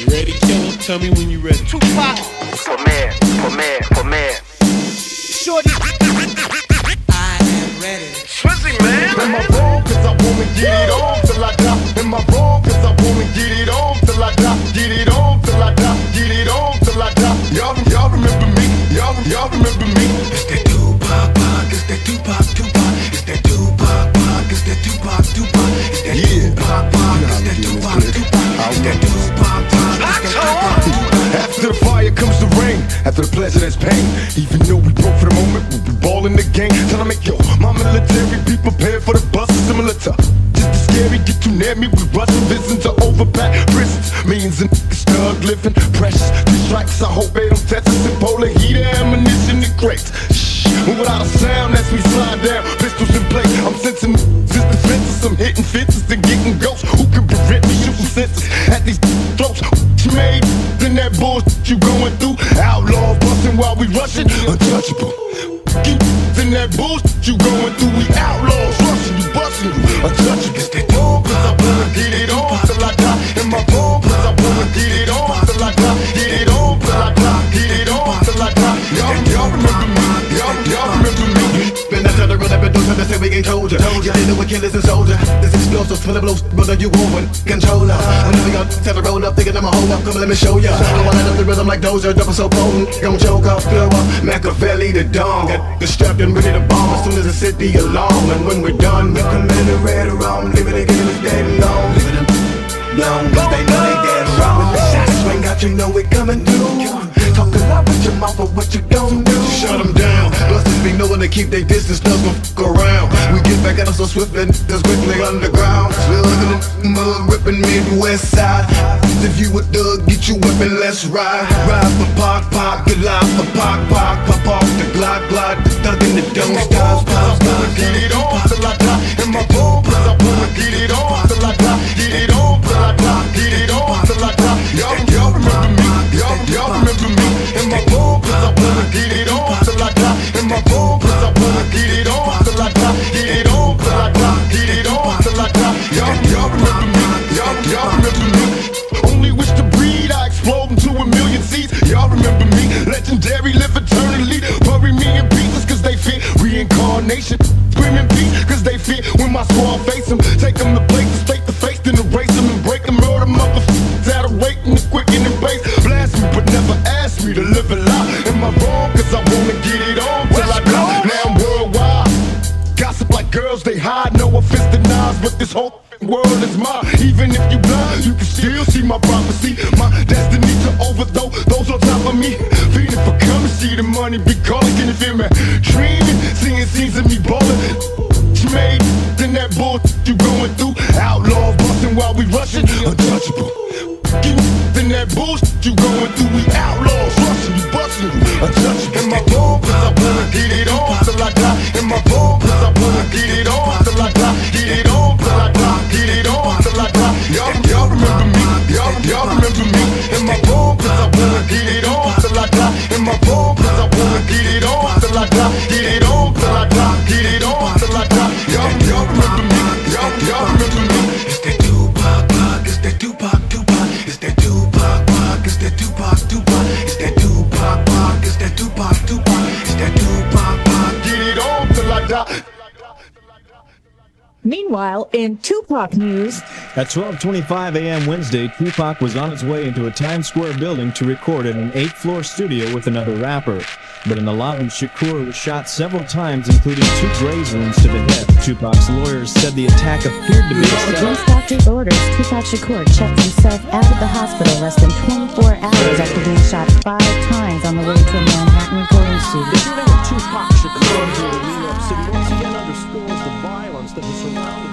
You ready, killer? Tell me when you ready. Tupac. For man, for man, for man. Shorty. I am ready. Swizzy, man. Am I wrong? Cause I wanna get it on till I die. Am I wrong? Cause I wanna get it on till I die. Get it on till I die. Get it on till I die. Y'all, y'all remember me. Y'all, y'all remember me. After the pleasure, there's pain. Even though we broke for the moment, we be balling the game. Tell them, make yo, my military be prepared for the bust. Similar to just as scary, get too near me. We rushing visions to overpack prisons. Millions niggas stuck living precious. Three strikes, I hope they don't test us. in polar heater ammunition and crates. Shh, without a sound as we slide down. Pistols in place. I'm sensing since the fences. I'm hitting fences and getting ghosts. Who can prevent me shooting senses at these throats? You made then that bullshit you going we rushing. Untouchable. Then that bullshit you going through. We outlaws rushing you, busting you. Untouchable. It's that dope, cause I wanna get it we ain't told ya. You dealing with killers and soldiers. This explosive full of blows, brother, you over controller. Whenever y'all tell the roll up, thinking I'm a hold up, come let me show ya. I wanna up the rhythm like Doja, double so potent. Gon' choke off, blow up, Makaveli the dawn. Got the strapped and ready to bomb as soon as the city alarm. And when we're done, we come in and red around, leaving it getting us dead long. Them long, cause they know they dead wrong. When the shots swing out, you know it coming through. Talk a lot with your mouth, but what you don't do. Shut them down. Busters be knowing to keep their distance, gon' fuck around. We get back at them so swift and just quickly underground. Still in the mud, ripping Midwest side. If you a thug, get you weapon, let's ride. Ride for Pac, Pac, get live for Pac, Pac, pop off the Glock, Glock, the thug in the don't stop, stop, stop. Get it on till I die. And my cause I wanna get it on till I die. Get it on till I die. Get it on till I die. Cause I wanna get it on till I die. And my phone, cause I wanna get it on till I die. Get it on till I die. Get it on till I die. Y'all, y'all remember me. Y'all, y'all remember me. Only wish to breed, I explode into a million seeds. Y'all remember me, legendary, live eternally. Bury me in pieces, cause they fit reincarnation. Screaming peace, cause they fit when my squad face them. Take them to my prophecy. My destiny to overthrow those on top of me. Feeding for currency, the money be calling. Can you feel me? Dreaming, seeing scenes of me balling. Made then that bull you going through. Outlaws busting while we rushing. Untouchable. Then that bullshit you going through. We outlaws rushing, you busting. Untouchable. In Tupac news, At 12:25 a.m. Wednesday, Tupac was on his way into a Times Square building to record in an eight-floor studio with another rapper. But in the lobby, Shakur was shot several times, including two graze wounds to the head. Tupac's lawyers said the attack appeared to be a setup. Once doctor's orders, Tupac Shakur checked himself out of the hospital less than 24 hours after being shot five times on the way to a Manhattan recording studio. shooting of Tupac Shakur here in New York City once again underscores the violence that was surrounding this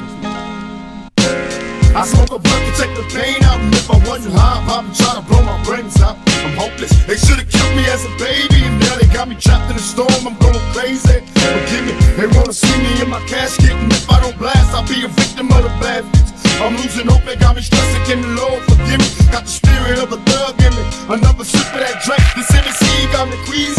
I smoke a blunt to take the pain out, and if I wasn't high, I'd probably try to blow my brains out. I'm hopeless. They should have killed me as a baby, and now they got me trapped in a storm. I'm going crazy. Forgive me. They wanna see me in my casket, and if I don't blast, I'll be a victim of the bad. I'm losing hope, they got me stressing. Can the Lord forgive me? Got the spirit of a thug in me. Another sip of that drink. This MC got me queasy.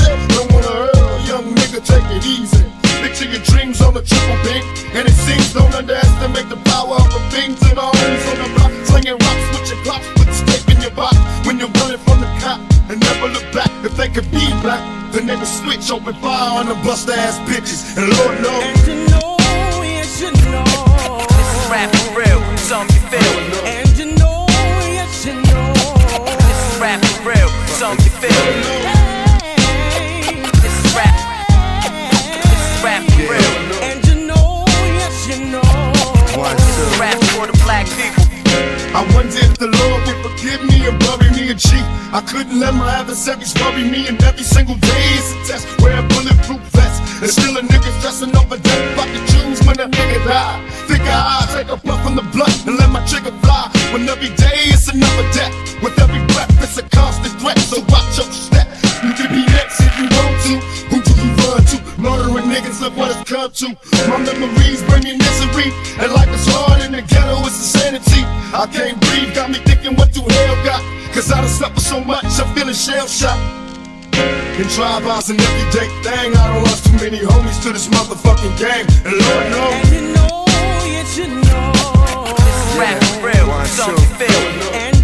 They would switch, open fire on the bust ass bitches. And Lord knows. And you know, yes you know. This is rap for real, something you feel. And you know, yes you know. This is rap for real, something you feel. This is rap. This is rap for real. and you know, yes you know. This is rap for the black people. I wonder if the Lord would forgive me and bury I couldn't let my adversaries worry me, and every single day is a test. Wear a bulletproof vest, and still a nigga stressing over death. If I could choose when a nigga die, think I take a puff from the blunt and let my trigger fly. When every day is another death, with every breath it's a constant threat. So watch your step. You can be next if you want to. Who do you run to? Murdering niggas, look what it's come to. My memories bring me misery, and life is hard in the ghetto, it's insanity. I can't Cause I done suffered so much, I'm feeling shell shocked. In drive-bys and everyday thing, I don't lost too many homies to this motherfucking gang. And Lord knows. And you know, yes you know. This is rap for real, something you feel.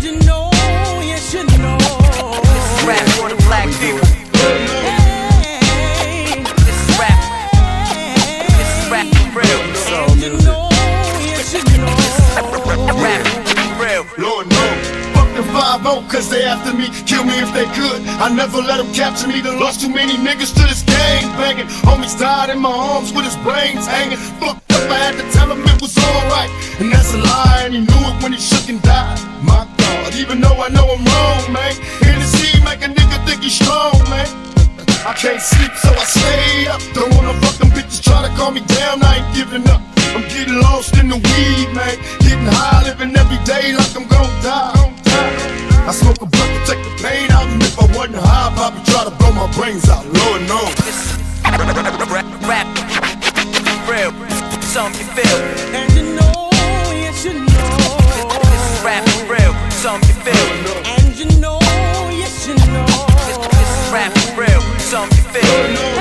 Cause they after me, kill me if they could. I never let them capture me, done lost too many niggas to this game banging. Homies died in my arms with his brains hanging. Fucked up, I had to tell him it was alright. And that's a lie, and he knew it when he shook and died. My God, even though I know I'm wrong, man. Hennessy make a nigga think he's strong, man. I can't sleep, so I stay up. Don't wanna fuck them bitches try to calm me down, I ain't giving up. I'm getting lost in the weed, man. Getting high, living every day like I'm gon' die. I smoke a blunt to take the pain out, and if I wasn't high, I'd probably try to blow my brains out. Lord knows. This is rap, rap for real, something you feel. And you know, yes you know. This is rap for real, something you feel. And you know, yes you know. This, this is rap for real, something you feel.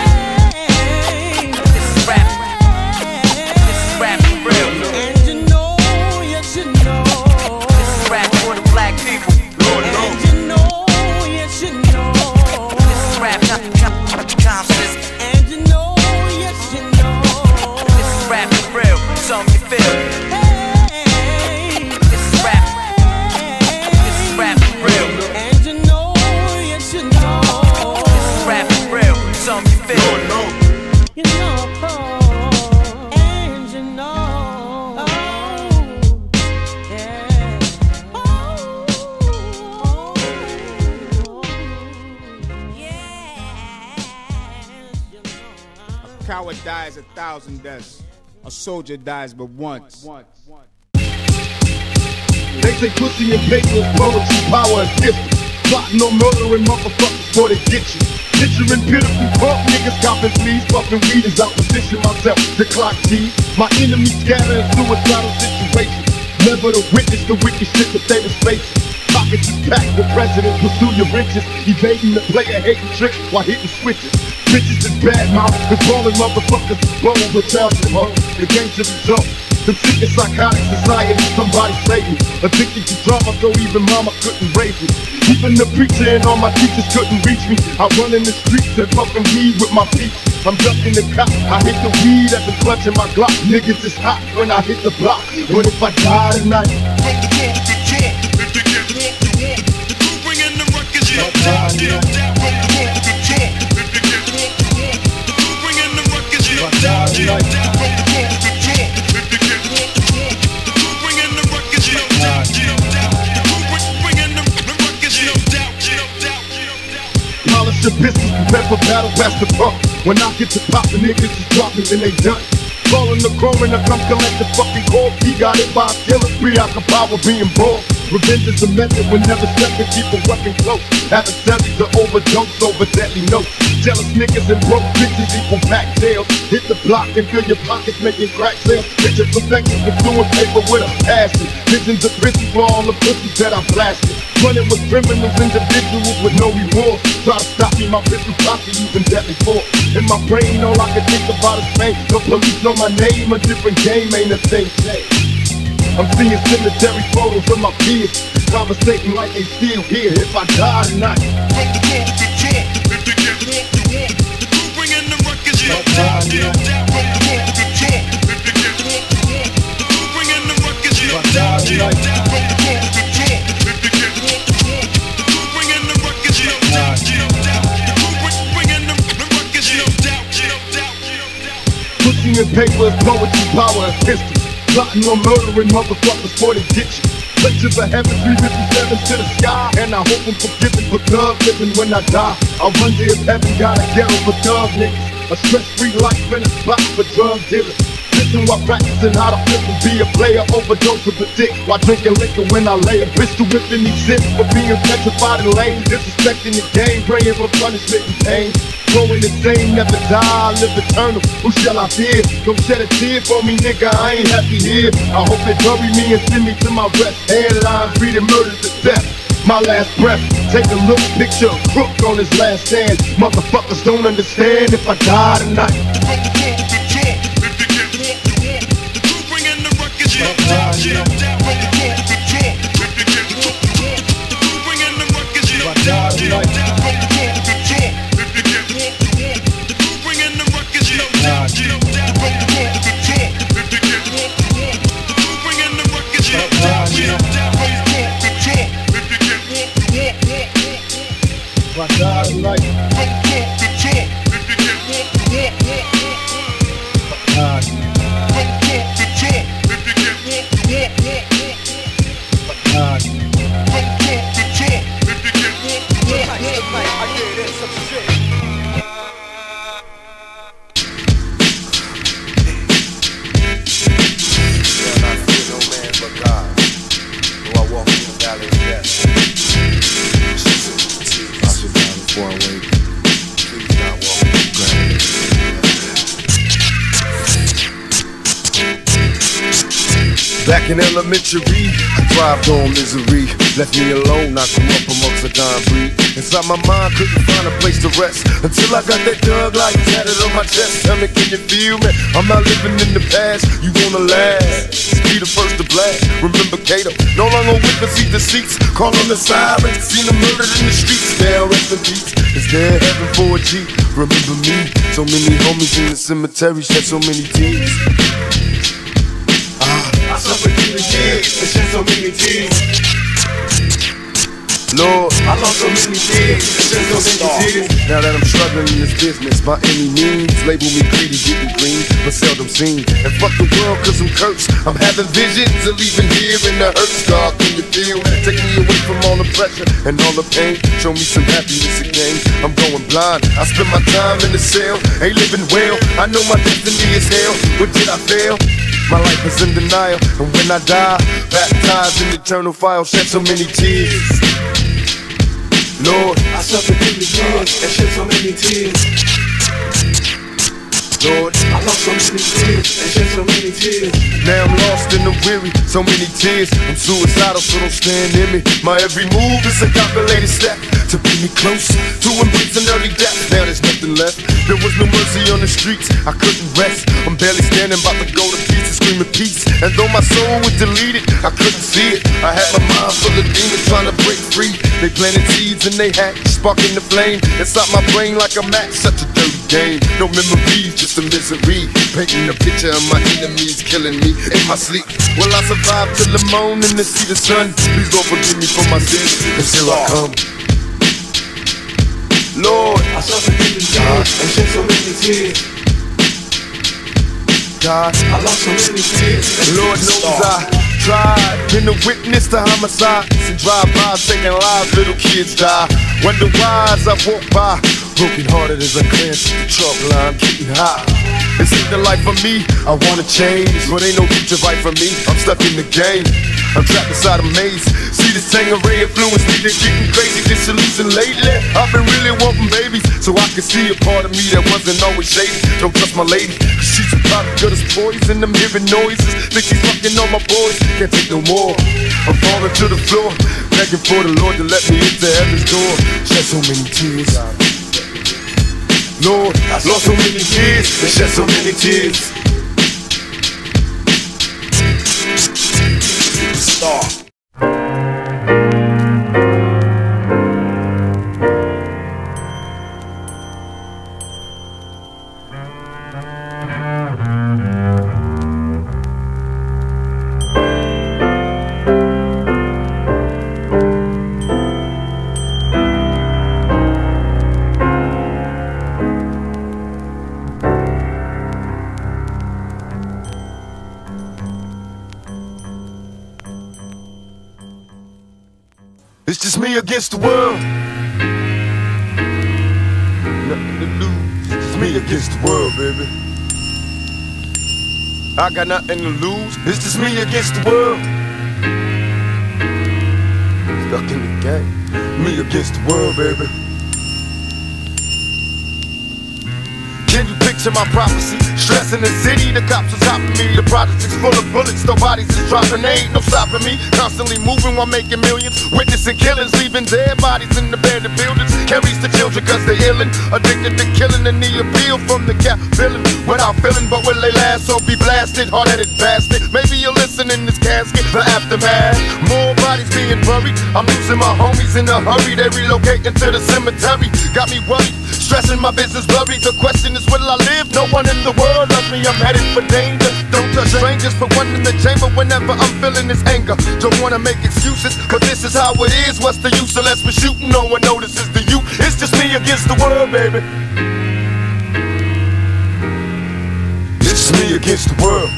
Coward dies a thousand deaths. A soldier dies but once. They say pussy and paper poetry, power and different. Plotting on murdering motherfuckers before they get you. Picturing pitiful punk niggas copping fleas, puffing weed as I position myself to clock G. My enemies scatter in suicidal situations. Never to witness the wicked shit that they was facing. Pockets is packed with presidents, pursue your riches. Evading the player hating tricks while hitting switches. Bitches is bad mouth, cause rolling motherfuckers blown with thousand home. The game should be jump. The sick and psychotic society, somebody save me. Addicted to drama, so even mama couldn't raise me. Even the preacher and all my teachers couldn't reach me. I run in the streets and puffin' weed with my feet. I'm ducking the cop. I hit the weed as I'm clutching my Glock. Niggas is hot when I hit the block. What if I die tonight? Your pistols, prepare for battle, pass the pump. When I get to pop, the niggas is dropping, then they done. Calling the chrome and I come collect the fucking corpse. He got it by a killer, preoccupied with being born. Revenge is a method whenever stepping, keep a weapon close. Adversaries to overdose over deadly notes. Jealous niggas and broke bitches equal pack tails. Hit the block and fill your pockets making crack sales. Picture perfection, pursuing paper with a passion. Visions of prison for all the pussies that I blasted. Running with criminals, individuals with no remorse. Try to stop me, my pistol posse using deadly force. In my brain, all I can think about is pain. The police know my name, a different game, ain't a thing. I'm seeing cemetery photos of my peers, conversating like they still here. If I die tonight, Pushing in paper is poetry, power is history. Plotting on murdering motherfuckers for the ditches. Pictures of heaven, 357 to the sky. And I hope I'm forgiven for love living when I die. I wonder if heaven got a ghetto for thug niggas. A stress-free life in a spot for drug dealers. Listen while practicing how to flip and be a player. Overdose with the dick while drinking liquor when I lay a pistol whipping these zips for being petrified and lame. Disrespecting the game, praying for punishment and pain. Growing insane, never die, live eternal. Who shall I fear? Don't shed a tear for me, nigga. I ain't happy here. I hope they bury me and send me to my rest. Headlines reading murder to death. My last breath, take a look, picture a crook on his last stand. Motherfuckers don't understand if I die tonight. If in elementary, I thrived on misery. Left me alone, I grew up amongst a dying breed. Inside my mind, couldn't find a place to rest until I got that thug life tatted on my chest. Tell me, can you feel me? I'm not living in the past. You wanna last? Be the first to blast. Remember Kato? No longer with the seat deceits. Call on the sirens. Seen them murdered in the streets. Now rest in peace. Is there heaven for a G? Remember me? So many homies in the cemetery shed so many tears. Ah, I suffered the years and shed so many. Lord, I lost so many tears and shed so many tears. Now that I'm struggling in this business by any means, label me greedy, getting green, but seldom seen. And fuck the world cause I'm cursed. I'm having visions of leaving here in the hurt scar. Can you feel? Take me away from all the pressure and all the pain. Show me some happiness again. I'm going blind. I spend my time in the cell, ain't living well. I know my destiny is hell. What did I fail? My life is in denial, and when I die, baptized in eternal fire, shed so many tears. Lord, I suffered through the years and shed so many tears. Lord, I lost so many tears and shed so many tears. Now I'm lost in the weary, so many tears. I'm suicidal, so don't stand in me. My every move is a calculated step to bring me closer to embracing early death. Now there's nothing left. There was no mercy on the streets. I couldn't rest. I'm barely standing, about to go to pieces, screaming peace. And though my soul was deleted, I couldn't see it. I had my mind full of demons trying to break free. They planted seeds in they hat, sparking the flame inside my brain like a match. Such a dirty game. No memories, just a misery. Painting a picture of my enemies killing me in my sleep. Will I survive till the morning to see the sun? Please Lord forgive me for my sins. Until I come. Lord, I suffered through the years and shed so many tears. God, I lost so many tears. Lord knows I tried. Been a witness to homicides and drive-bys taking lives, little kids die. Wonder why as I walk by, broken hearted as I glance at the chalk line, getting high. This ain't the life for me, I wanna change, but ain't no future right for me. I'm stuck in the game. I'm trapped inside a maze. See this Tanqueray influence me, they're getting crazy, disillusioned lately. I've been really wanting babies, so I can see a part of me that wasn't always shady. Don't trust my lady, cause she's a product of this poison. I'm hearing noises, think she's fucking on my boys. Can't take no more. I'm falling to the floor, begging for the Lord to let me into heaven's door. Shed so many tears. Lord, I lost so many kids and shed so many tears. Star. I got nothing to lose. It's just me against the world. Stuck in the game. Me against the world, baby. Can you picture my prophecy? Stress in the city, the cops are topping me. The projects is full of bullets, no bodies is dropping. There ain't no stopping me. Constantly moving while making millions. Witnessing killings, leaving dead bodies in the abandoned buildings. Carries the children cause they're illin'. Addicted to killing and the appeal from the cap villain. Without feeling, but will they last or be blasted? Hard-headed bastard. Maybe you'll listen in this casket. The aftermath. More bodies being buried. I'm losing my homies in a hurry. They relocating to the cemetery. Got me worried. Stressing my business blurry. The question is, will I live? No one in the world loves me. I'm headed for danger. Don't trust strangers. Put one in the chamber whenever I'm feeling this anger. Don't wanna make excuses, cause this is how it is. What's the use unless we're shooting? No one notices the you. It's just me against the world, baby. It's me against the world.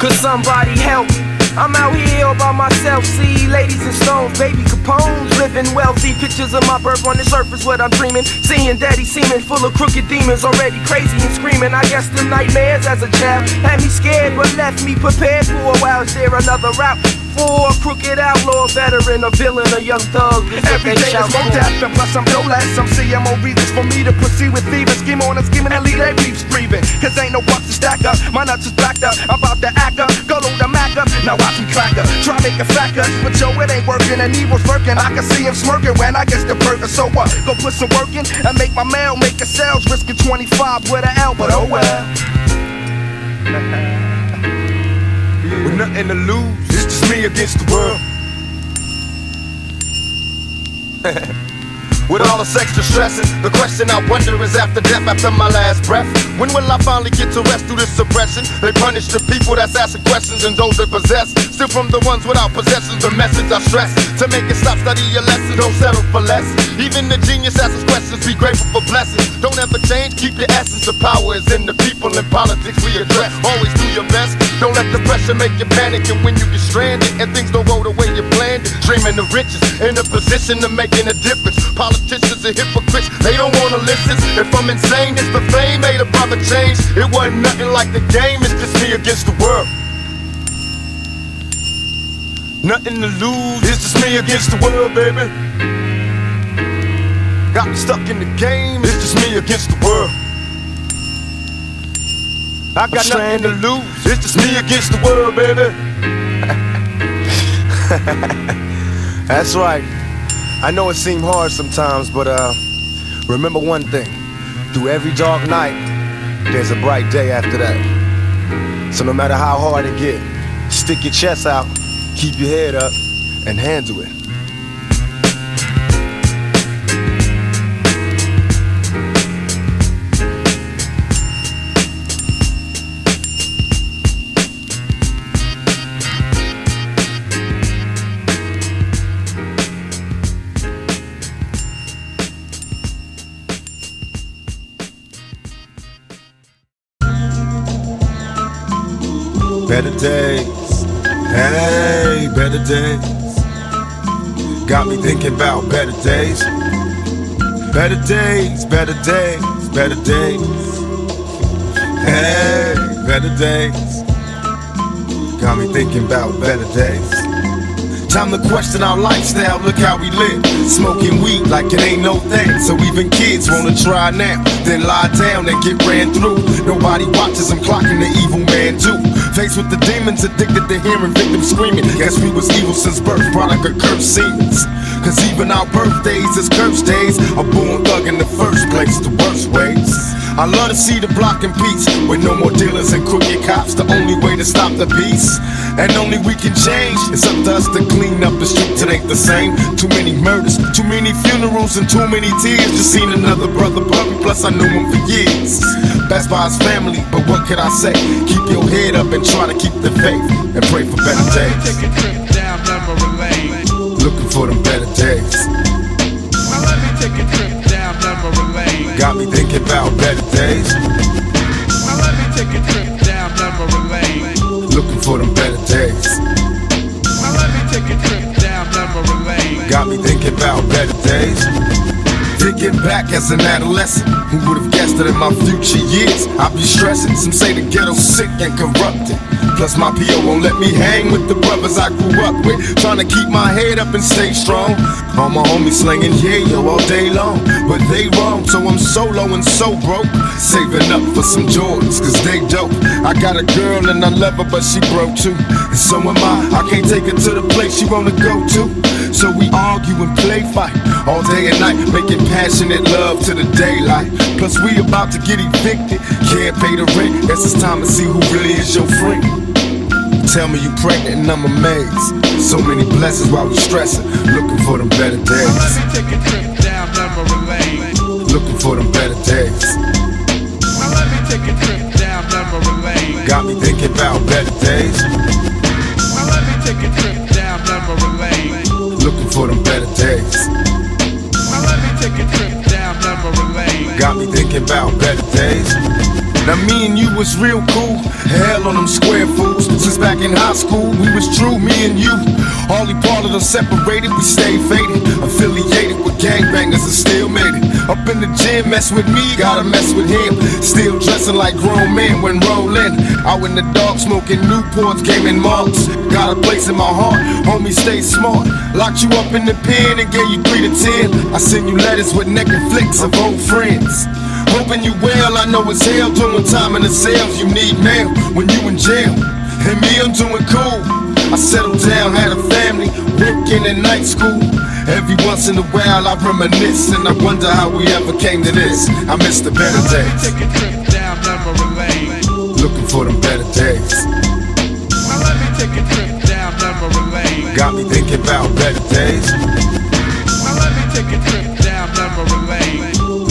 Could somebody help me? I'm out here all by myself, see ladies and stones, baby Capone's living wealthy. Pictures of my birth on the surface, what I'm dreaming. Seeing daddy seeming full of crooked demons, already crazy and screaming. I guess the nightmares as a child had me scared, but left me prepared for a while. Is there another route? For a crooked outlaw, veteran, a villain, a young thug. Every day is more death, and plus I'm no less. Some CMO reasons for me to proceed with thieving, scheme on and scheming and leave their beefs breathing. Cause ain't no bucks to stack up, my nuts is backed up. I'm about to act up, go load the Mac. Now watch me crack up, try make a fact up. But yo, it ain't working, and evil's lurking. I can see him smirking when I get the burger. So what? Go put some work in and make my mail, make a sales, risking 25 with an L, but oh well. With nothing to lose, it's just me against the world. With all this extra stressing, the question I wonder is after death, after my last breath, when will I finally get to rest through this suppression? They punish the people that's asking questions and those that possess. Still from the ones without possessions, the message I stress. To make it stop, study your lessons, don't settle for less. Even the genius asks questions, be grateful for blessings. Don't ever change, keep your essence. The power is in the people in politics we address. Always do your best, don't let the pressure make you panic. And when you get stranded and things don't go the way you planned, dreaming of riches in a position of making a difference. Politicians are hypocrites, they don't wanna listen. If I'm insane, it's the fame made a brother change. It wasn't nothing like the game, it's just me against the world. Nothing to lose, it's just me against the world, baby. Got me stuck in the game, it's just me against the world. I got nothing to lose, it's just me against the world, baby. That's right. I know it seemed hard sometimes, but uh, remember one thing. Through every dark night, there's a bright day after that. So no matter how hard it get, stick your chest out, keep your head up, and handle it. Days, hey, better days. Got me thinking about better days. Better days, better days, better days. Hey, better days. Got me thinking about better days. Time to question our lifestyle, look how we live. Smoking weed like it ain't no thing. So even kids wanna try now, then lie down and get ran through. Nobody watches them clocking the evil man too. Faced with the demons, addicted to hearing victims screaming. Guess we was evil since birth, product of cursed seemens. Cause even our birthdays is cursed days. A born thug in the first place, the worst ways. I love to see the block in peace with no more dealers and crooked cops. The only way to stop the peace, and only we can change. It's up to us to clean up the streets. It ain't the same. Too many murders, too many funerals, and too many tears. Just seen another brother buried. Plus I knew him for years. Best by his family, but what could I say? Keep your head up and try to keep the faith and pray for better days. Take a trip down memory lane. Looking for them better days. Now let me take a trip memory lane. Got me thinking about better days. Now let me take a trip down memory lane. Looking for them better days. Let me take a trip down memory lane. Got me thinking about better days. Thinking back as an adolescent, who would have guessed that in my future years I'd be stressing? Some say the ghetto's sick and corrupted. Plus my PO won't let me hang with the brothers I grew up with. Trying to keep my head up and stay strong. All my homies slanging yeah yo all day long, but they wrong. So I'm solo and so broke, saving up for some Jordans cause they dope. I got a girl and I love her, but she broke too. And so am I. I can't take her to the place she wanna go to. So we argue and play fight all day and night, making passionate love to the daylight. Plus we about to get evicted, can't pay the rent. Guess it's time to see who really is your friend. Tell me you pregnant and I'm amazed. So many blessings while we stressing, looking for them better days. Let me take a trip down memory lane. Looking for them better days. Now let me take a trip down memory lane. Got me thinking about better days. Now let me take a trip down memory lane. Looking for them better days. Now let me take a trip down memory lane. Got me thinking about better days. Now me and you was real cool. Hell on them square fools. Since back in high school, we was true, me and you. Only part of them separated, we stayed faded. Affiliated with gangbangers and still made it. Up in the gym, mess with me, gotta mess with him. Still dressing like grown men when rolling. Out in the dark, smoking Newports, gaming marks. Got a place in my heart, homie, stay smart. Locked you up in the pen and gave you three to ten. I send you letters with naked flicks of old friends. Hoping you well, I know it's hell doing time in the cells. You need mail when you in jail. And me, I'm doing cool. I settled down, had a family, working in night school. Every once in a while I reminisce and I wonder how we ever came to this. I miss the better Let me days, take a trip down memory lane. looking for them better days. Now let me take a trip down memory lane. Got me thinking about better days, Now let me take a trip down memory lane.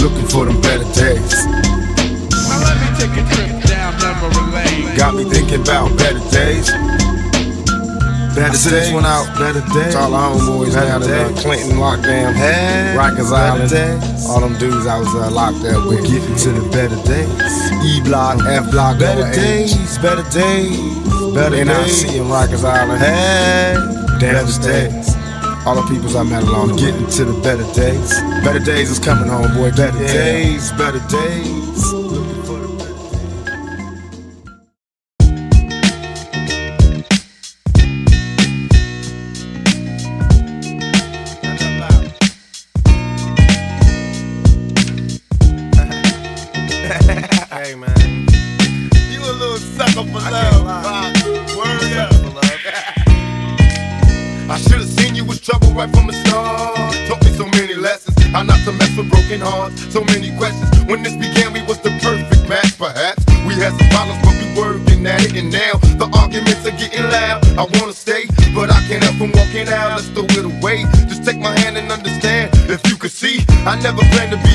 Looking for them better days. Now let me take a trip down memory lane. Got me thinking about better days. Better days. went out. Better days. To all the homeboys down in uh, Clinton, locked down, Rikers Island. All them dudes I was uh, locked up with. Getting to the better days. E block, F block, better days, better days, better days. NIC and Rikers Island. Hey, better days. All the peoples I met along the way. Getting to the better days. Better days is coming home, boy. Better days, better days.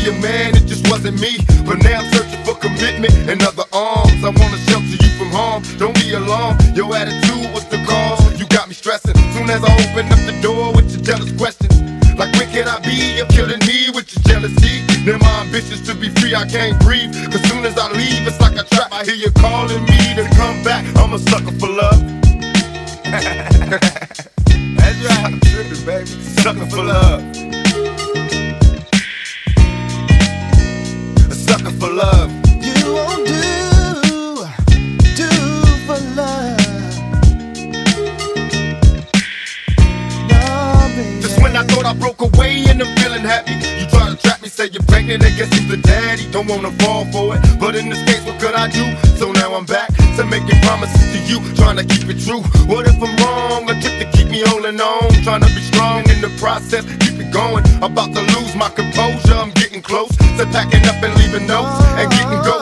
Be a man. It just wasn't me. But now I'm searching for commitment and other arms. I wanna shelter you from harm. Don't be alarmed. Your attitude was the cause. You got me stressing. Soon as I open up the door with your jealous questions. Like when can I be? You're killing me with your jealousy. Now my ambitions to be free, I can't breathe. Cause soon as I leave, it's like a trap. I hear you calling me to come back. I'm a sucker for love. That's right. I'm tripping, baby. Sucker for love. I guess he's the daddy? Don't wanna fall for it, but in this case, what could I do? So now I'm back to making promises to you, trying to keep it true. What if I'm wrong? A trick to keep me holding on, trying to be strong in the process, keep it going. About to lose my composure, I'm getting close to packing up and leaving notes and getting ghosts.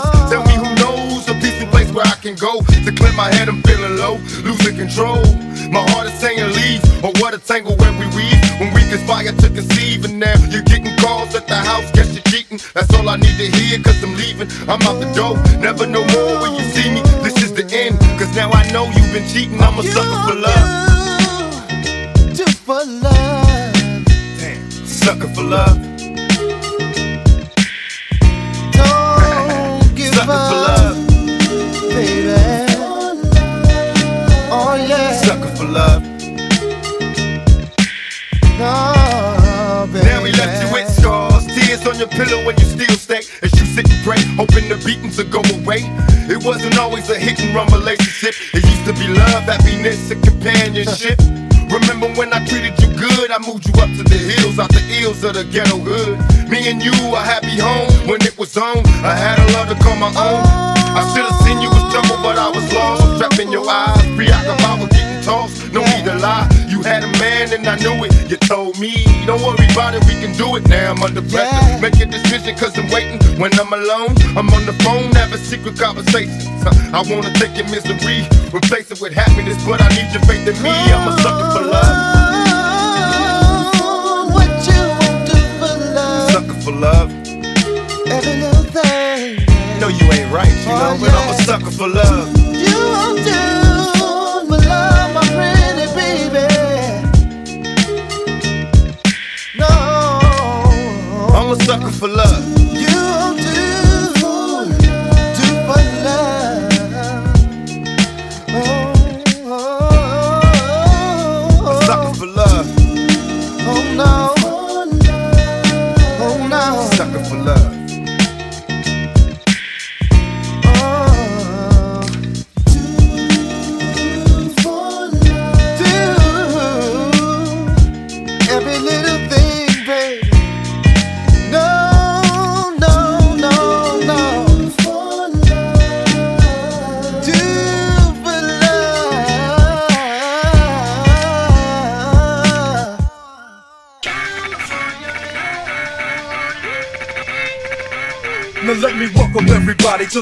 Go to clear my head. I'm feeling low, losing control. My heart is saying leave, but what a tangle when we weave. When we conspire to conceive, and now you're getting calls at the house, guess you're cheating. That's all I need to hear, cause I'm leaving. I'm out the door, never no more when you see me. This is the end, cause now I know you've been cheating. I'm a sucker for love. Do for love. Damn, sucker for love. Don't give Sucker up, your pillow when you still stay. As you sit and pray, hoping the beatings will go away. It wasn't always a hit and run relationship. It used to be love, happiness, and companionship. Remember when I treated you good? I moved you up to the hills, out the hills of the ghetto hood. Me and you, a happy home when it was on. I had a love to call my own. I should have seen you was trouble, but I was lost. Trapped in your eyes, preoccupied with getting tossed. No need to lie, you had a man and I knew it. You told me, don't worry about it, we can do it. Now I'm under pressure. Make a decision, cause I'm waiting. When I'm alone, I'm on the phone, having secret conversations. I wanna take your misery, replace it with happiness, but I need your faith in me. I'm a sucker for love. Oh, what you won't do for love? Sucker for love. Every little thing. No, you ain't right, you know, oh, but I'm a sucker for love. You won't do I'm a sucker for love.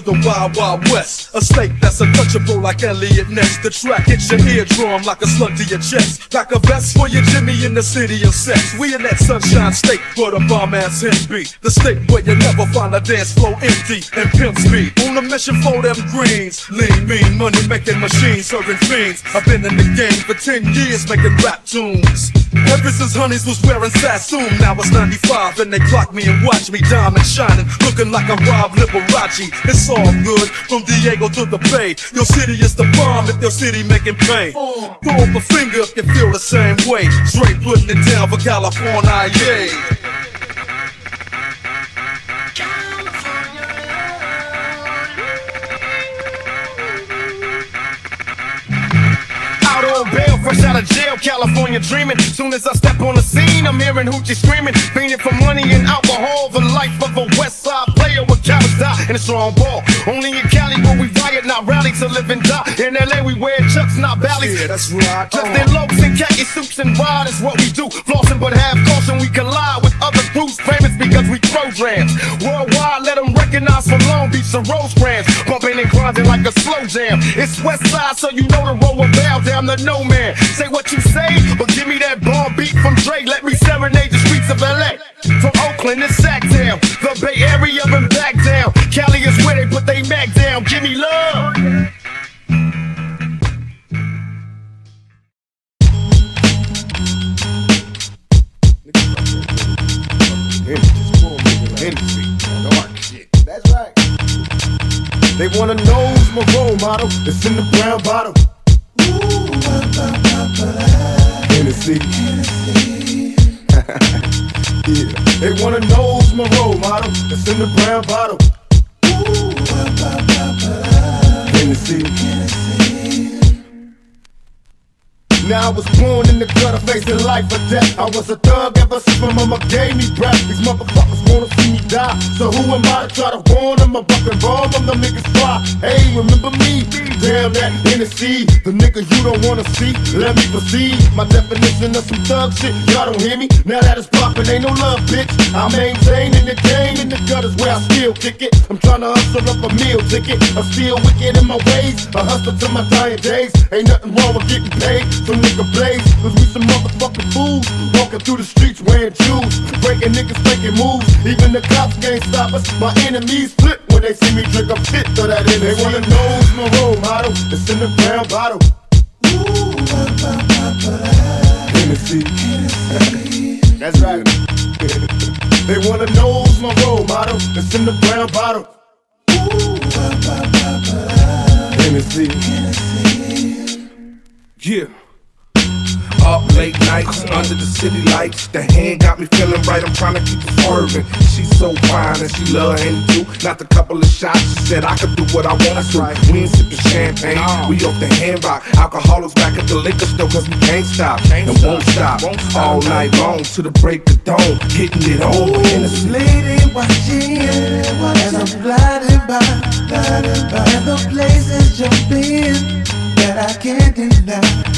To the Wild Wild West. A state that's untouchable like Eliot Ness. The track hits your eardrum like a slug to your chest. Like a vest for your Jimmy in the city of sex. We in that sunshine state where the bomb ass hit be. The state where you never find a dance floor empty and pimp speed. On a mission for them greens. Lean, mean, money making machines serving fiends. I've been in the game for 10 years making rap tunes. Ever since Honeys was wearing Sassoon, now it's 95 and they clock me and watch me diamond shining, looking like I'm Rob Liberace. It's all good from Diego to the Bay. Your city is the bomb if your city making pain. Throw up a finger if you feel the same way. Straight putting it down for California, yeah. Bail, fresh out of jail, California dreaming. Soon as I step on the scene, I'm hearing hoochie screaming. Fiending for money and alcohol, the life of a West Side player with cowards die in a strong ball. Only in Cali where we riot, not rally to live and die. In LA we wear chucks, not Ballys. Yeah, that's right. Just in locs and khaki suits and ride is what we do. Flossing but have caution, we collide with other crews. Famous because we programs. Worldwide, let them recognize from Long Beach to Rosecrans. Bumping and grinding like a slow jam. It's West Side, so you know the roll will bow down the no man. Say what you say, but give me that bomb beat from Dre. Let me serenade the streets of LA. From Oakland to Sacktown, the Bay Area and back down. Cali is where they put they Mac down. Give me love. That's right. They wanna who's my role model. It's in the brown bottle. Hennessy. yeah. They wanna know who's my role model. It's in the brown bottle. Now I was born in the gutter, facing life or death. I was a thug ever since my mama gave me breath. These motherfuckers wanna see me die. So who am I to try to warn them? I'm fucking bomb, I'm the niggas fly. Hey, remember me? Damn that Hennessy, the nigga you don't wanna see. Let me proceed. My definition of some thug shit, y'all don't hear me? Now that it's poppin', ain't no love, bitch. I maintain in the game, in the gutters where I still kick it. I'm tryna hustle up a meal ticket. I'm still wicked in my ways. I hustle to my dying days. Ain't nothing wrong with getting paid. So nigga blaze, cause we some motherfucking fools. Walking through the streets wearing shoes. Breaking niggas making moves. Even the cops can't stop us. My enemies flip when they see me drink a fit to that in They wanna know my role model. It's in the brown bottle. Hennessy. That's right. they wanna know my role model. It's in the brown bottle. Hennessy. Yeah. Up late nights under the city lights. The hand got me feeling right. I'm trying to keep it swerving. She's so fine and she love Henny too. Not a couple of shots. She said I could do what I want to. We ain't sipping champagne. We off the hand rock. Alcoholics back at the liquor store cause we can't stop Can't and won't stop. won't stop. All night long to the break of dawn. Hitting it on with Hennessy. Lady watching as I'm gliding by, by, and the places jump in that I can't deny.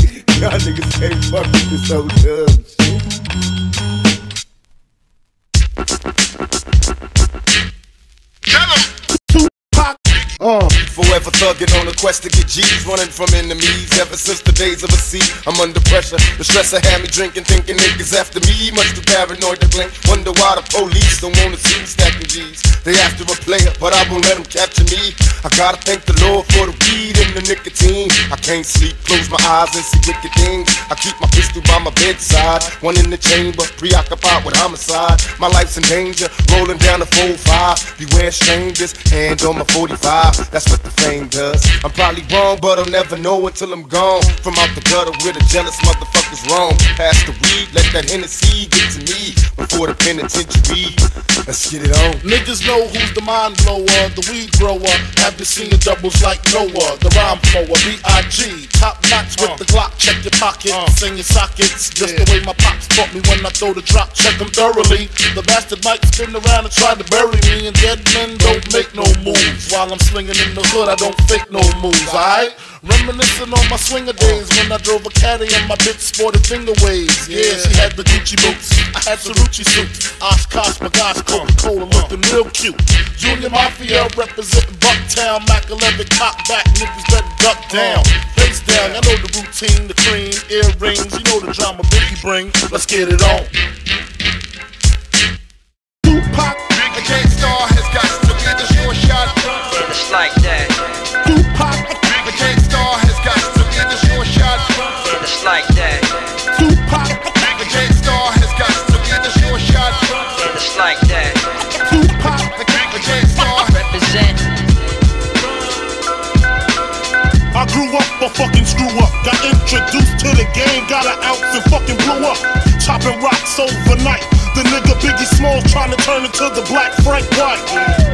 Y'all niggas can't fuck with this old dub shit. Uh. Forever thugging on a quest to get G's, running from enemies. Ever since the days of a C, I'm under pressure. The stress I had me drinking, thinking niggas after me. Much too paranoid to blink. Wonder why the police don't wanna see me stacking G's. They after a player, but I won't let them capture me. I gotta thank the Lord for the weed and the nicotine. I can't sleep, close my eyes and see wicked things. I keep my pistol by my bedside, one in the chamber, preoccupied with homicide. My life's in danger, rolling down the 4-5. Beware strangers, hand on my 45. That's what the fame does. I'm probably wrong, but I'll never know until I'm gone. From out the gutter where the jealous motherfuckers roam. Pass the weed, let that Hennessy get to me before the penitentiary. Let's get it on. Niggas know who's the mind blower, the weed grower. Have you seen the doubles like Noah, the rhyme thrower, B.I.G. Top notch with the Glock, check your pocket, uh. sing your sockets. Just the way my pops taught me when I throw the drop, check them thoroughly. The bastard might spin around and try to bury me, and dead men don't make no moves. While I'm slinging in the hood, I don't fake no moves, alright? Reminiscing on my swinger days when I drove a caddy and my bitch sported finger waves. Yeah, she had the Gucci boots, I had Cerucci suits. OshKosh B'gosh, Coca-Cola looking real cute. Junior Mafia representing Bucktown, Mac 11 cop back, niggas better duck down. Face down, I know the routine, the cream, earrings, you know the drama Biggie bring. Let's get it on. Tupac, a gangsta has got like that. Tupac, a gangsta has got to be the sure shot. It's like that. Tupac, a gangsta has got to be the sure shot. It's like that. Tupac, a gangsta. Represent. I grew up a fucking screw up. Got introduced to the game, got an ounce and fucking blew up. Chopping rocks overnight. The nigga Biggie Smalls trying to turn into the black Frank White.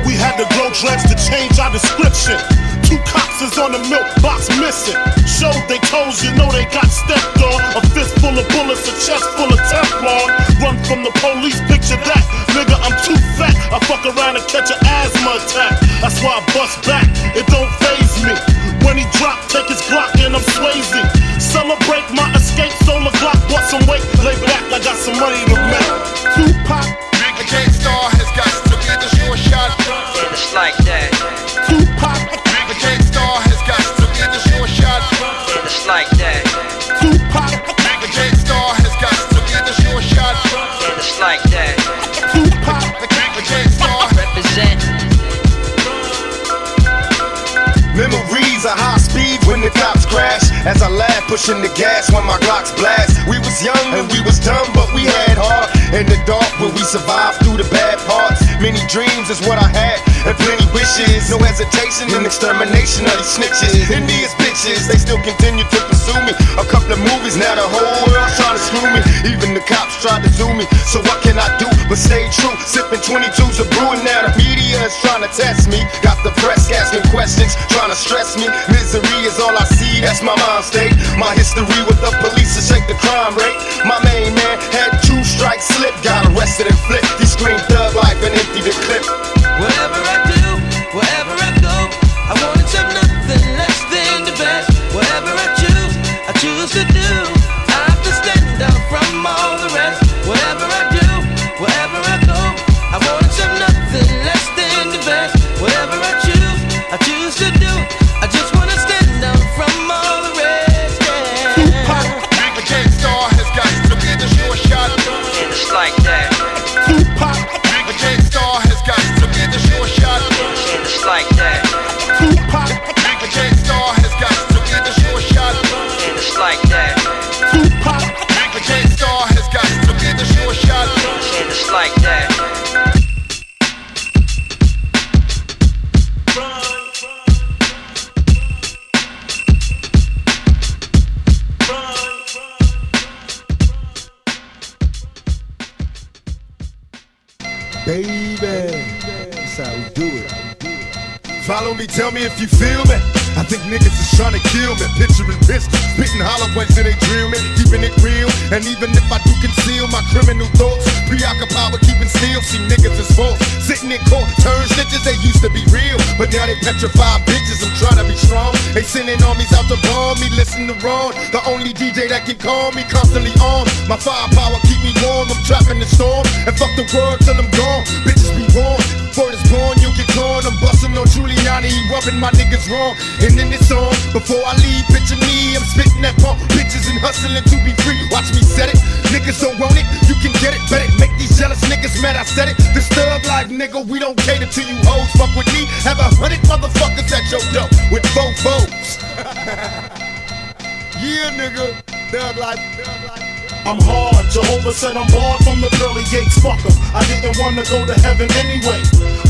We had to grow dreads to change our description. Two cops is on the milk box missing. Showed they toes, you know they got stepped on. A fist full of bullets, a chest full of Teflon. Run from the police, picture that. Nigga, I'm too fat. I fuck around and catch an asthma attack. That's why I bust back. It don't faze me. When he drop, take his Glock and I'm Swayze. Celebrate my pushing the gas when my Glocks blast. We was young and we was dumb, but we had heart. In the dark, where we survived through the bad parts. Many dreams is what I had, and plenty wishes. No hesitation in extermination of these snitches. And these bitches, they still continue to pursue me. A couple of movies, now the whole world's trying to screw me. Even the cops tried to do me. So what can I do but stay true? Sipping 22s of brewing, now the media is trying to test me. Got the press asking questions, trying to stress me. Misery is all I see, that's my mind state. My history with the police to shake the crime rate. My main man had two strikes slip, got arrested and flipped. He screamed thug clip. And even if I do conceal my criminal thoughts, preoccupied with keeping still. See niggas is false. Sitting in court, turn snitches, they used to be real. But now they petrified bitches, I'm trying to be strong. They sending armies out to bomb me, listen to Ron. The only DJ that can calm me, constantly on. My firepower keep me warm, I'm trapping the storm. And fuck the world till I'm gone. Bitches be warned. Word is born, you get gone. I'm busting he rubbing my niggas wrong. And in this song, before I leave, picture me, I'm spitting that pump bitches and hustling to be free. Watch me set it. Niggas don't want it, you can get it. Bet it, make these jealous niggas mad. I said it. This thug life, nigga, we don't cater to you hoes. Fuck with me, have a hundred motherfuckers at your door with both foes. yeah, nigga, thug life, thug life. I'm hard. Jehovah said I'm barred from the pearly gates. Fuck 'em. I didn't wanna go to heaven anyway.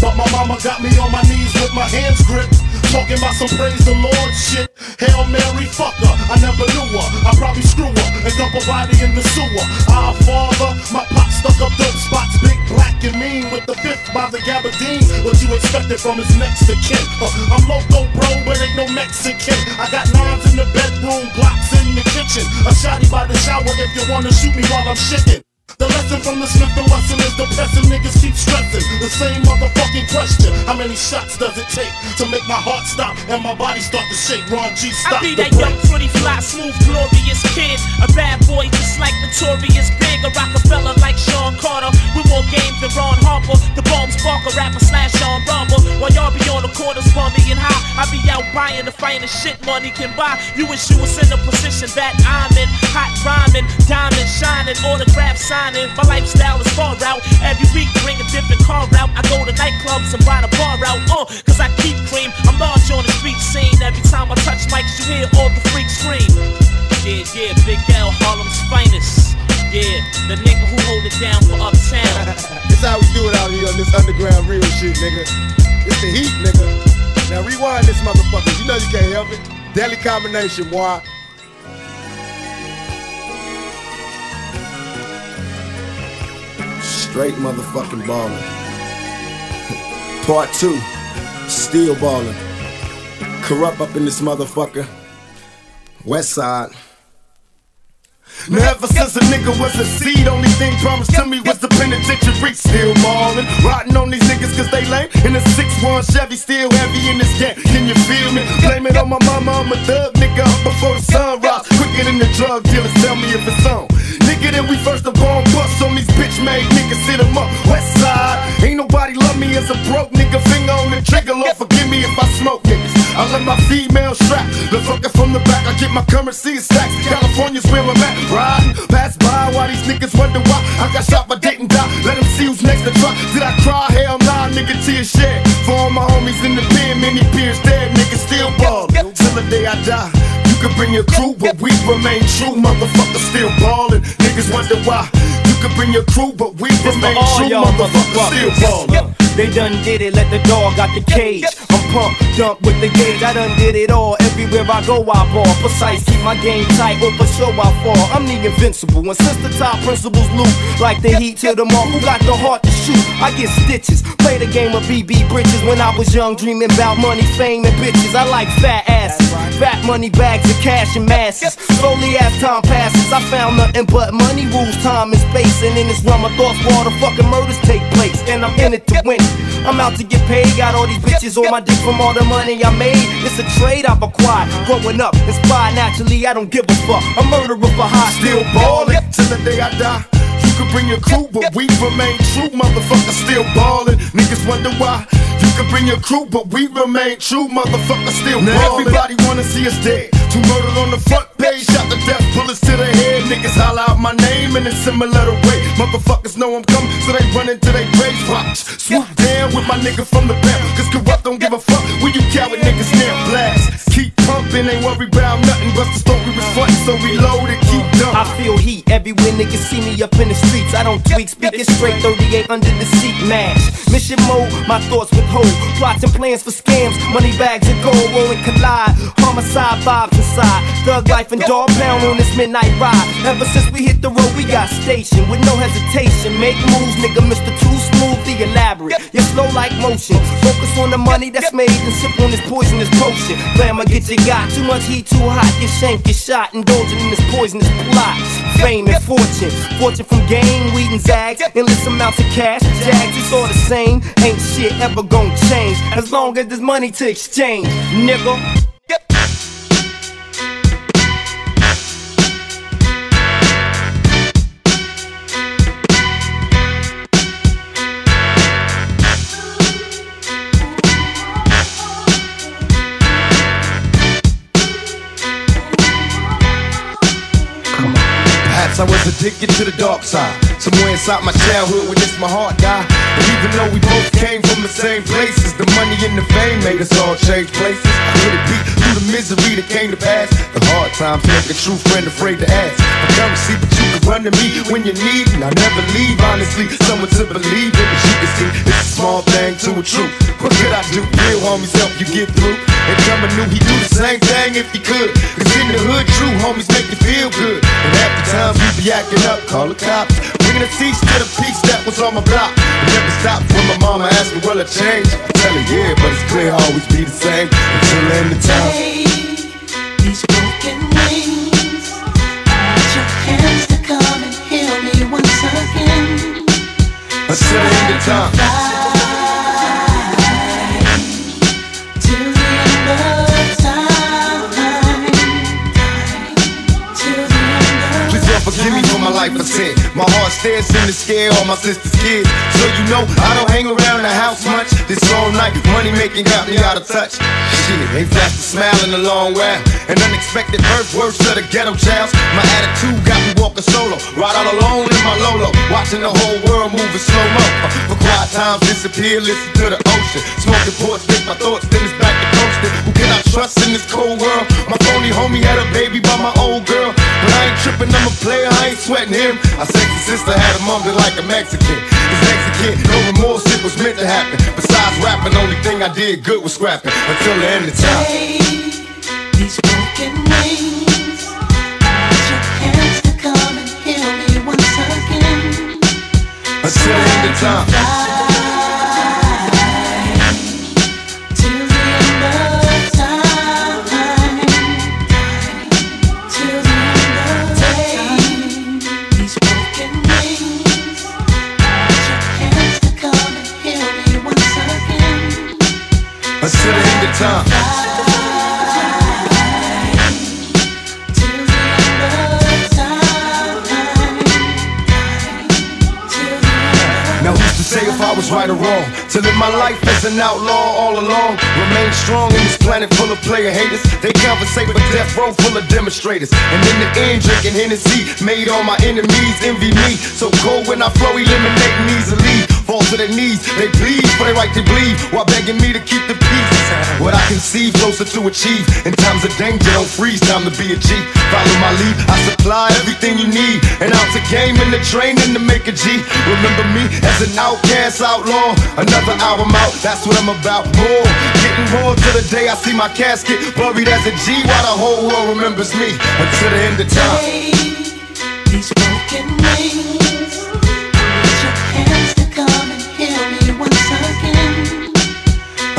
But my mama got me on my knees with my hands gripped. Talking about some praise the Lord shit. Hail Mary, fucker. I never knew her. I probably screw her and dump her body in the sewer. Our father, my pop stuck up dope spots. Big, black, and mean with the fifth by the gabardine. What you expected from his kin? Uh, I'm loco, bro, but ain't no Mexican. I got nines in the bedroom, blocks in the kitchen. A shotty by the shower if you wanna shoot me while I'm shitting. The lesson from the Smith and Wesson is the depressing. Niggas keep stressing the same motherfucking question. How many shots does it take to make my heart stop and my body start to shake? Ron G, stop I be the that young, pretty, fly, smooth, glorious kid. A bad boy just like Notorious Big. A Rockefeller like Sean Carter. We more game than Ron Harper. The bombs spark a rapper slash Sean Barber. While y'all be on the corners bumming and high. I be out buying the finest shit money can buy. You wish you was in the shining, autograph signing. My lifestyle is far out. Every week bring a different car out. I go to nightclubs and buy the bar out. Uh, cause I keep cream. I'm large on the street scene. Every time I touch mics, you hear all the freaks scream. Yeah, yeah, Big L, Harlem's finest. Yeah, the nigga who hold it down for uptown. This how we do it out here on this underground real shit, nigga. It's the heat, nigga. Now rewind this motherfucker. You know you can't help it. Deadly combination, boy. Straight motherfucking ballin'. Part two, still ballin'. Kurupt up in this motherfucker. West side. Never since a nigga was a seed, only thing promised to me was the penitentiary. Still ballin', rotting on these niggas cause they lame. In a 6-1 Chevy, still heavy in this game. Can you feel me? Blame it on my mama, I'm a thug nigga up before the sun rise. Quicker than the drug dealers, tell me if it's on. Nigga, then we first of all bust on these bitch made niggas, sit 'em up. West side, ain't nobody love me as a broke nigga. Finger on the trigger, Lord, forgive me if I smoke niggas. I let my female strap, the fucker from the back. I get my currency in stacks. California's where I'm at. Riding, pass by while these niggas wonder why I got shot but didn't die. Let them see who's next to try. Did I cry? Hell nah, nigga, tears shed. For all my homies in the pen, many peers dead, niggas still ballin'. Till the day I die. You can bring your crew, but we remain true. Motherfuckers still ballin'. Niggas wonder why. Can bring your crew, but we remain all true. Motherfuckers still ballin'. They done did it, let the dog out the cage. I'm pumped, dumped with the gauge. I done did it all. Everywhere I go, I ball. Precise, keep my game tight. Or for sure I fall. I'm the invincible. and since the top principles loot, like the heat till the mark. Who got the heart to shoot? I get stitches. Play the game of BB bridges when I was young, dreaming about money, fame, and bitches. I like fat asses, fat money bags of cash and masses. Slowly as time passes, I found nothing but money rules, time and space. And in this realm, my thoughts for all the fucking murders take place. And I'm in it to win. I'm out to get paid, got all these bitches on my dick from all the money I made. It's a trade I've acquired. Growing up, inspired naturally, I don't give a fuck. A murderer for high. Still ballin' till the day I die. You can bring your crew, but we remain true. Motherfuckers still ballin'. Niggas wonder why. You can bring your crew, but we remain true. Motherfuckers still ballin'. Now everybody wanna see us dead. Two murdered on the front page, shot the death, bullets to the head. Niggas holler out my name in a similar way. Motherfuckers know I'm coming, so they run into their grave watch. Swoop down with my nigga from the back. Cause Kurupt don't give a fuck when you coward niggas near blast. Keep pumping, ain't worry about nothing. But the story was funny, so reload and keep. I feel heat Everywhere niggas see me up in the streets, I don't tweak, speaking straight 38 under the seat mask. Mission mode, my thoughts withhold. Plots and plans for scams, money bags and gold rolling collide. Homicide vibes inside. Thug life and Dogg Pound on this midnight ride. Ever since we hit the road, we got stationed with no hesitation. Make moves, nigga, Mr. Too Smooth, the elaborate. You're slow like motion. Focus on the money that's made and sip on this poisonous potion. Glamour get you got. Too much heat, too hot. Get shanked, get shot. Indulging in this poisonous plot. Fame and fortune. Fortune from game, weed and zags. Endless amounts of cash. Jags, it's all the same. Ain't shit ever gonna change. As long as there's money to exchange, nigga. I was addicted to the dark side. Somewhere inside my childhood when this my heart died. And even though we both came from the same places, the money and the fame made us all change places. Could it be through the misery that came to pass? The hard times make a true friend afraid to ask. I come see, but you can run to me when you need, and I never leave. Honestly, someone to believe in. As you can see, it's a small thing to a truth. What could I do? Real homies help you get through. And coming knew he do the same thing if he could. Cause in the hood, true homies make you feel good. And half the time we be acting up, call the cops. Bringing a cease to the peace that was on my block. It never stopped when my mama asked me, will it change? I tell her, yeah, but it's clear I'll always be the same until the end of time. These broken wings. I your hands to come and heal me once again. Until the end of time. The time. Till the end of Please Lord forgive me my life of sin. My heart stares in the scare all my sister's kids. So you know I don't hang around the house much. This all night money making got me out of touch. Shit, ain't flashed a smile in a long while. An unexpected birth, worse of the ghetto child. My attitude got me walking solo, ride all alone in my Lolo, watching the whole world move in slow mo. Uh, for quiet times disappear, listen to the ocean. Smoking ports, think my thoughts, then it's back to coasting. Who can I trust in this cold world? My phony homie had a baby by my old girl. But I ain't tripping, I'm a player, I ain't sweating him. I sexy sister had a that like a Mexican. This Mexican, no remorse, it was meant to happen. Besides rapping, only thing I did good was scrapping until the end of time. These broken wings. I your hands to come and heal me once again. Until the end of time. To say if I was right or wrong? To live my life as an outlaw all along. Remain strong in this planet full of player haters. They conversate with death row full of demonstrators. And in the end, drinking Hennessy made all my enemies envy me. So cold when I flow, eliminating easily. To their knees, they plead for their right to bleed while begging me to keep the peace. What I conceive, closer to achieve. In times of danger, don't freeze, time to be a G. Follow my lead, I supply everything you need. And out of game in the training to make a G. Remember me as an outcast outlaw. Another album out, that's what I'm about. More, getting more to the day I see my casket buried as a G while the whole world remembers me until the end of time. These broken wings.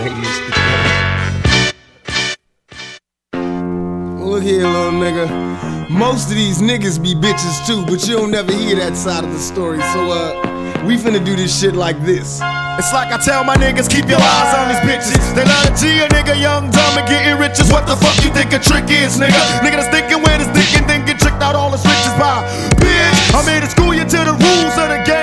ladies. Look here, little nigga. Most of these niggas be bitches too, but you don't never hear that side of the story. So, uh, we finna do this shit like this. It's like I tell my niggas, keep your eyes on these bitches. They love to nigga young, dumb, and getting riches. What the fuck you think a trick is, nigga? Nigga that's thinking his dick and then get tricked out all his riches by bitch. I'm here to school you to the rules of the game,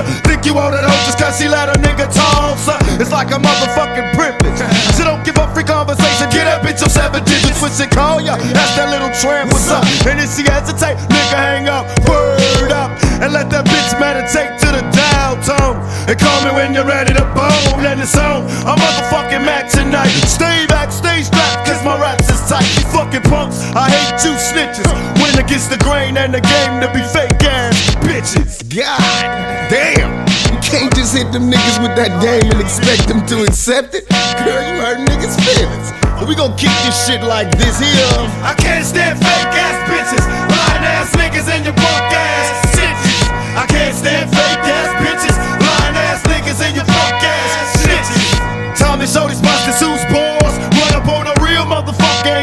Think you owe that hoe just cause she let a nigga toss her. It's like a motherfucking privilege. So don't give up free conversation, get that bitch your seven digits. When she call ya, that's that little tramp, what's up? And if she hesitate, nigga hang up, word up. And let that bitch meditate to the dial tone. And call me when you're ready to bone. And it's on. I'm motherfucking Mac tonight. Stay back, stay strapped, cause my raps is tight. You fucking punks, I hate you snitches. Win against the grain and the game to be fake ass bitches. God damn. You can't just hit them niggas with that game and expect them to accept it. Girl, you hurt niggas' feelings. But we gon' kick this shit like this here. I can't stand fake ass bitches, lying ass niggas and your punk ass snitches. I can't stand fake ass bitches, lying ass niggas and your punk ass snitches. Tommy show these monsters who's balls. Run up on a real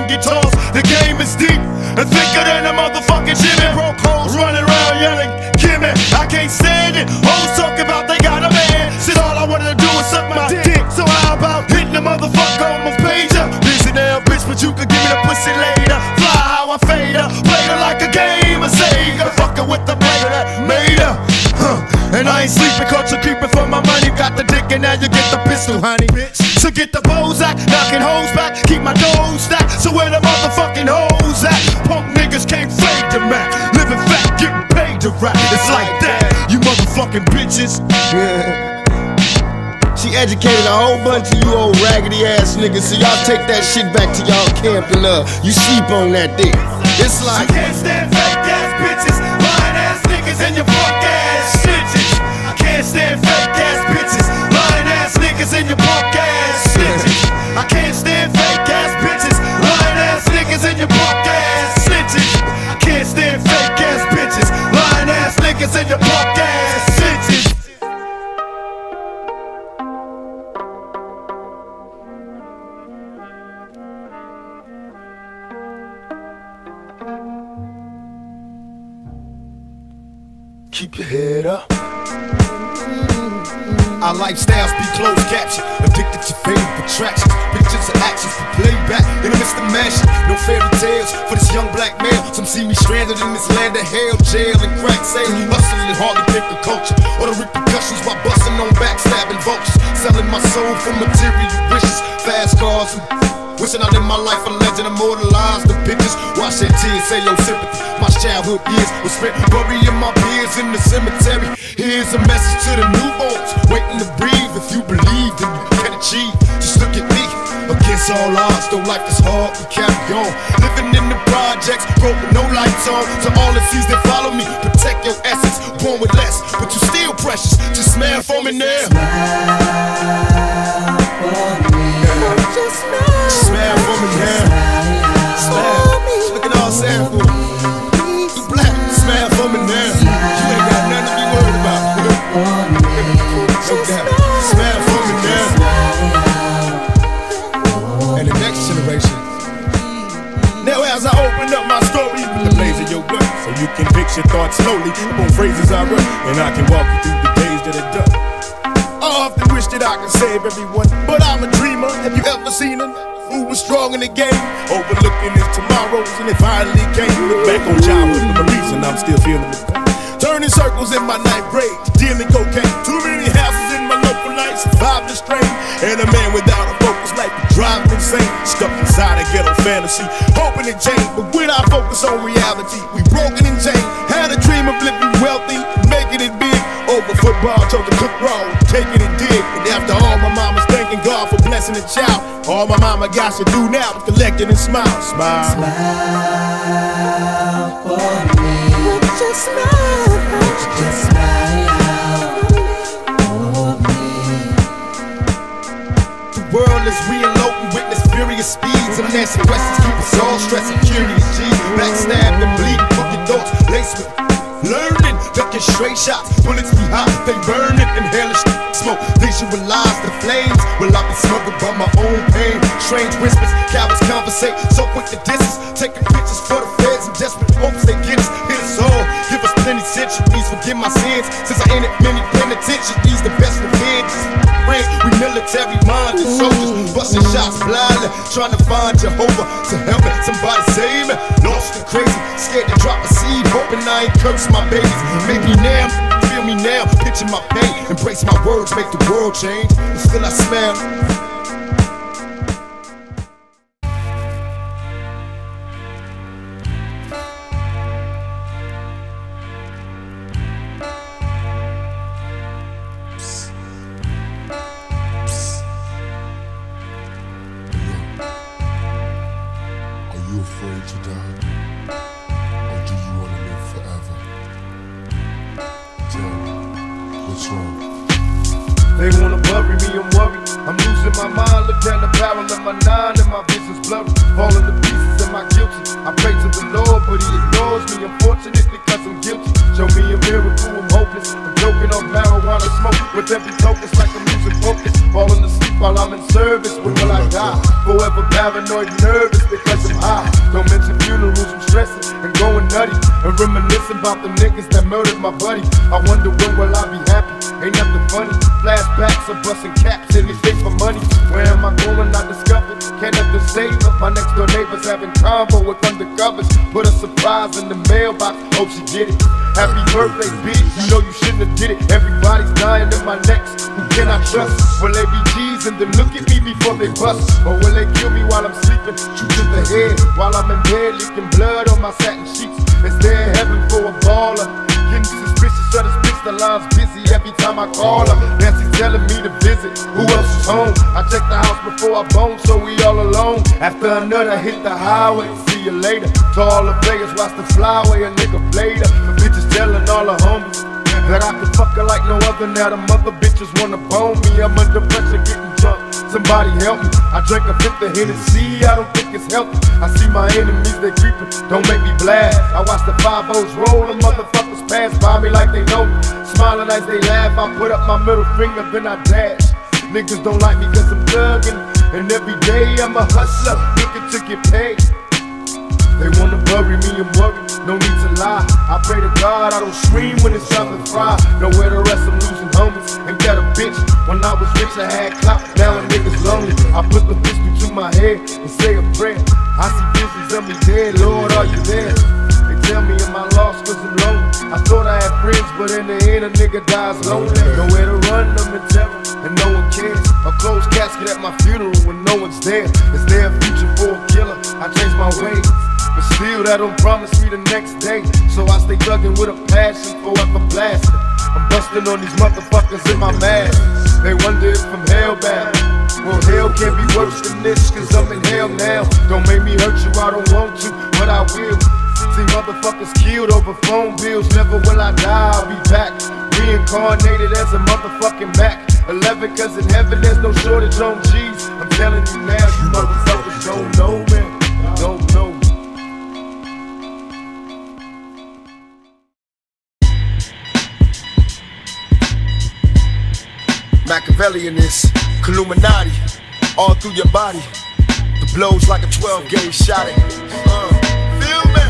get tossed. The game is deep and thicker than a motherfucking Jimmy. Broke hoes running around yelling, It. Hoes talk about they got a man. Shit, all I wanted to do was suck my dick. So how about hitting the motherfucker on my pager? Busy now, bitch, but you could give me the pussy later. Fly how I fade her, play her like a game of Sega. Fucking with the player that made her. Huh. And I ain't sleeping, caught you creeping for my money. Got the dick and now you get the pistol, honey. Bitch. So get the Bozak, knocking hoes back, keep my dough stacked. So where the motherfucking hoes at? Punk niggas can't fade the Mac. Living fat, getting paid to rap. It's like that, motherfucking bitches. She educated a whole bunch of you old raggedy ass niggas, so y'all take that shit back to y'all camp and uh, you sleep on that dick. It's like. I can't stand fake ass bitches, lying ass niggas and your punk ass snitches. I can't stand fake ass bitches, lying ass niggas and your punk ass snitches. I can't stand fake ass bitches, lying ass niggas and your punk ass Keep your head up. Mm-hmm. Our lifestyles be closed caption, addicted to favorite attractions, pictures and actions for playback in the midst of mansion. No fairy tales for this young black male. Some see me stranded in this land of hell, jail and crack sales, hustling hardly pick the culture or the repercussions while busting on backstabbing vultures, selling my soul for material wishes, fast cars and Wishing I lived my life a legend, immortalized the pictures. Watch that tears, say your sympathy. My childhood years was spent burying my peers in the cemetery. Here's a message to the newborns, waiting to breathe. If you believe, then you can achieve. Just look at me. Against all odds, though life is hard, we carry on. Living in the projects, broke with no lights on. To all the seas that follow me, protect your essence. Born with less, but you still precious. Just smile for me now. Just smile. Smile for me now. Smile. Look at all Sam for me. You black, smile for me now. You ain't got nothing to be worried about. No doubt. Smile for me now. And the next generation. Now as I open up my story with the blaze of your blood, so you can fix your thoughts slowly upon phrases I wrote, and I can walk you through the days that are done. I often wish that I could save everyone, but I'm a dreamer. Have you ever seen him? Who was strong in the game, overlooking his tomorrows, and it finally came. Look back on childhood for the reason I'm still feeling the pain. Turning circles in my ninth grade, dealing cocaine. Too many houses in my local life, survived the strain. And a man without a focus life would drive insane. Stuck inside a ghetto fantasy, hoping to change, but when I focus on reality, we broken and chained. Had a dream of living wealthy, making it big. Over football, told the cook roll, taking it dig. And after all, my mama's thanking God for blessing the child. All my mama got to do now is collect it and smile. Smile. Smile for me. Just smile. Just smile for me. The world is reloading, witness furious speeds. And answer questions keep us all stressing, curious G. Backstabbed and bleeding, your thoughts, lace with Learning, ducking straight shots, bullets be hot, they burning, inhaling smoke. Visualize the flames. Will I be smuggled by my own pain? Strange whispers, cowards conversate, so quick to distance. Taking pictures for the feds and desperate hopes they get us. Hit us all, give us plenty centuries, forgive my sins. Since I entered many penitentiaries, the best revenge friends. We military minded soldiers, busting shots blindly, trying to find Jehovah to help me. Somebody save me. Lost and crazy, scared to drop a seed, hoping I ain't curse my babies. Maybe now, feel me now, picture my pain, embrace my words, make the world change. And still I smile. They wanna bury me, I'm worried. I'm losing my mind. Look down the barrel of my nine and my vision's blurry. Falling to pieces, am I guilty? I pray to the Lord, but He ignores me. Unfortunately, cause I'm guilty. Show me a miracle, I'm hopeless. I'm joking on marijuana smoke with every token, it's like I'm focus. Falling asleep while I'm in service. When will I die? Forever paranoid, nervous because I'm high. Don't mention funerals, I'm stressing and going nutty. And reminiscing about the niggas that murdered my buddy. I wonder when will I be happy? Ain't nothing funny. Flashbacks of busting caps, in anything for money. Where am I going? I discovered. Can't nothing save her. My next door neighbors having combo with undercovers. Put a surprise in the mailbox. Hope she get it. Happy birthday, bitch. You know you shouldn't have did it. Everybody's dying in my next. Who can I trust? Will they be G's and then look at me before they bust? Or will they kill me while I'm sleeping? Shoot to the head while I'm in bed, leaking blood on my satin sheets. Is there heaven for a baller? Getting suspicious of this bitch, the line's busy every time I call her. Nancy's telling me to visit. Who else is home? I check the house before I bone, so we all alone. After another hit the highway, see you later. To all the players, watch the flyway, a nigga played her. Telling all the homies. That I can fuck her like no other. Now the mother bitches wanna bone me. I'm under pressure getting drunk. Somebody help me. I drank a fifth of Hennessy. I don't think it's healthy. I see my enemies, they creeping. Don't make me blast. I watch the five O's roll. The motherfuckers pass by me like they know me. Smiling as they laugh. I put up my middle finger, then I dash. Niggas don't like me cause I'm thugging. And every day I'm a hustler, looking to get paid. They wanna bury me and worry, no need to lie. I pray to God I don't scream when it's to fry. Nowhere to rest, I'm losing homies. Ain't got a bitch? When I was rich, I had clout. Now a nigga's lonely. I put the pistol to my head and say a prayer. I see visions of me dead, Lord, are you there? They tell me am I lost cause I'm lonely. I thought I had friends, but in the end a nigga dies lonely. Nowhere to run, I'm in terror, and no one cares. A closed casket at my funeral when no one's there. Is there a future for a killer? I changed my ways. Still, that don't promise me the next day. So I stay thugging with a passion, forever blasting. I'm busting on these motherfuckers in my mask. They wonder if I'm hellbound. Well, hell can't be worse than this, cause I'm in hell now. Don't make me hurt you, I don't want to, but I will. See motherfuckers killed over phone bills, never will I die, I'll be back. Reincarnated as a motherfucking Mac. 11, cause in heaven there's no shortage on G's. I'm telling you now, you motherfuckers don't know. Machiavellianist, Illuminati, all through your body. The blows like a 12 gauge shot at uh, Feel me?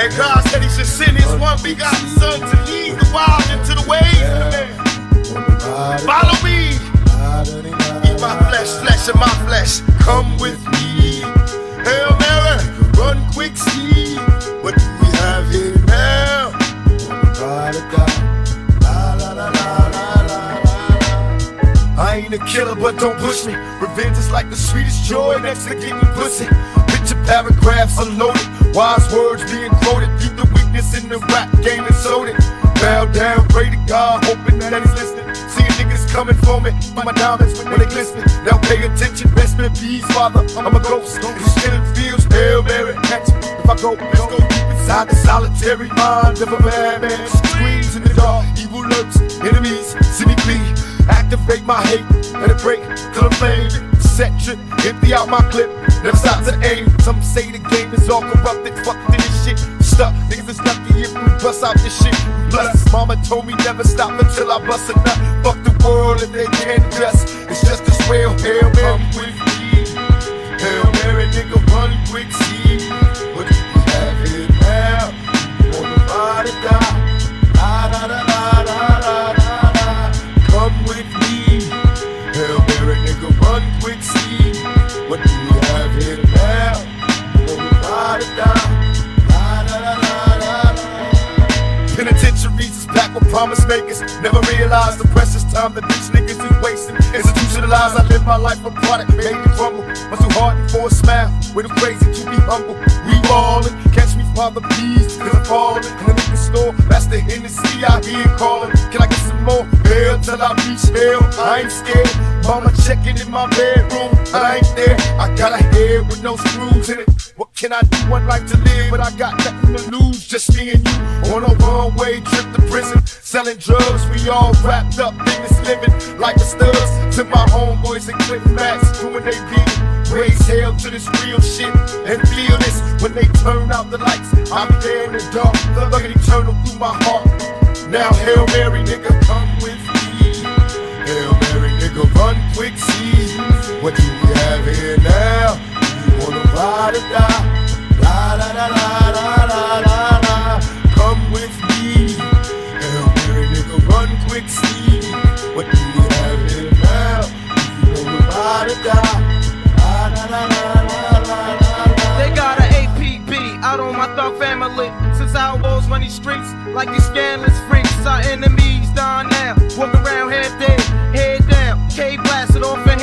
And God said he should send his one begotten son to lead the wild into the ways of the man. Follow me. Eat my flesh, flesh of my flesh. Come with me. Hail Mary, run quick, see. What we have here now? God of God. I ain't a killer, but don't push me. Revenge is like the sweetest joy next to getting pussy. Picture paragraphs unloaded, wise words being quoted. Keep the weakness in the rap game and sold it. Bow down, pray to God, hoping that he's listening. Seeing niggas coming for me, my diamonds when they glisten. Now pay attention, best in peace, father. I'm a ghost, who's killing fields, Hail Mary, me if I go. Let's go deep inside the solitary mind of a madman. Screams in the dark, evil lurks, enemies see me bleed. Activate my hate, let it break till I'm flamed. Set trip, empty out my clip, never stop to aim. Some say the game is all corrupted, fuck this shit. Stuck, niggas is lucky if we bust out this shit. Bless. Mama told me never stop until I bust a nut. Fuck the world if they can't dress. It's just as well. Hail Mary with me. Hail Mary, nigga, run quick, see. Promise makers. Never realized the precious time that these niggas is wasting. Institutionalized, I live my life a product, made me crumble. Was too hard for a smile, way too crazy to be humble. We ballin', catch me by the bees, cause I'm fallin'. In the store, that's the Hennessy I hear calling. Can I get some more? Hell till I reach hell, I ain't scared. Mama checking in my bedroom, I ain't there. I got a head with no screws in it. Can I do? One life to live, but I got nothing to lose. Just me and you on a one way trip to prison. Selling drugs, we all wrapped up, business living like the studs. To my homeboys and Clinton Max, doing they beat. Raise hell to this real shit and feel this when they turn out the lights. I'm there in the dark, the look at eternal through my heart. Now, Hail Mary, nigga, come with me. Hail Mary, nigga, run quick, see what you have here now. Come with me. Nigga, run quick, what have. They got an APB out on my thug family. Since outlaws run these streets like these scandalous freaks. Our enemies now. Walk around head down. K blasted off and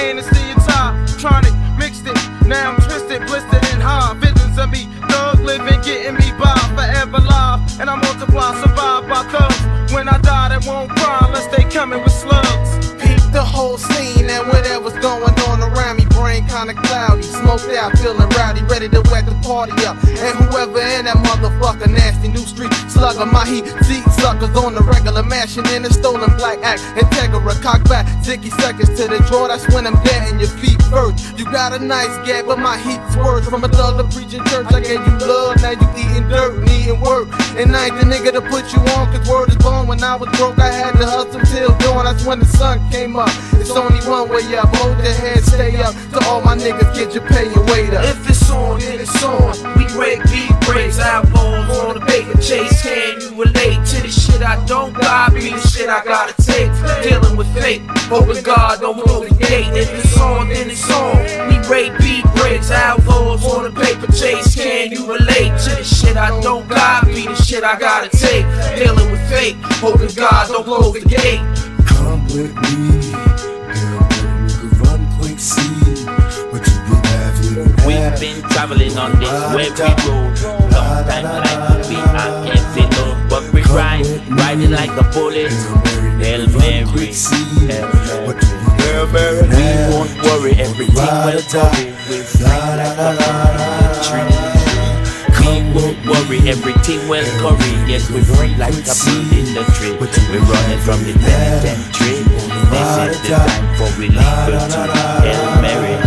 tie. Tronic mixed it. Now I'm twisted, blistered, and high. Visions of me, thug living, getting me by. Forever live. And I multiply, survive by thugs. When I die, they won't cry unless they coming with slugs. Peep the whole scene and whatever's going on around me. Brain kinda cloudy, smoked out, feeling rowdy, ready to whack the party up. And whoever in that motherfucker, nasty new street slugger, my heat, seat suckers on the regular, mashing in a stolen black act. Integra, cock back, zicky seconds to the draw, that's when I'm in your feet first. You got a nice gap, but my heat's worse. From a thug to preaching church, I gave you love, now you eating dirt, needing work. And I ain't the nigga to put you on, cause word is born. When I was broke, I had to hustle till dawn, that's when the sun came up. It's only one way up, hold your head, stay up. To all my niggas, get your pay and weight up. If it's on, then it's on. We break beat breaks, outlaws on the paper chase. Can you relate to the shit I don't got? Be the shit I gotta take. Dealing with fate, hoping God don't close the gate. If it's on, then it's on. We break beat breaks, outlaws on the paper chase. Can you relate to the shit I don't got? Be the shit I gotta take. Dealing with fate, hoping God don't close the gate. Come with me. We've been traveling on this weary road. Long to be I can't say no, but we ride, riding like a bullet. Hail Mary, Hail Mary, we won't worry, everything will come. We're free like a tree. We won't worry, everything will curry. Yes, we're free like a bee in the tree. We're running from the penitentiary. This is the time for we liberty. Hail Mary,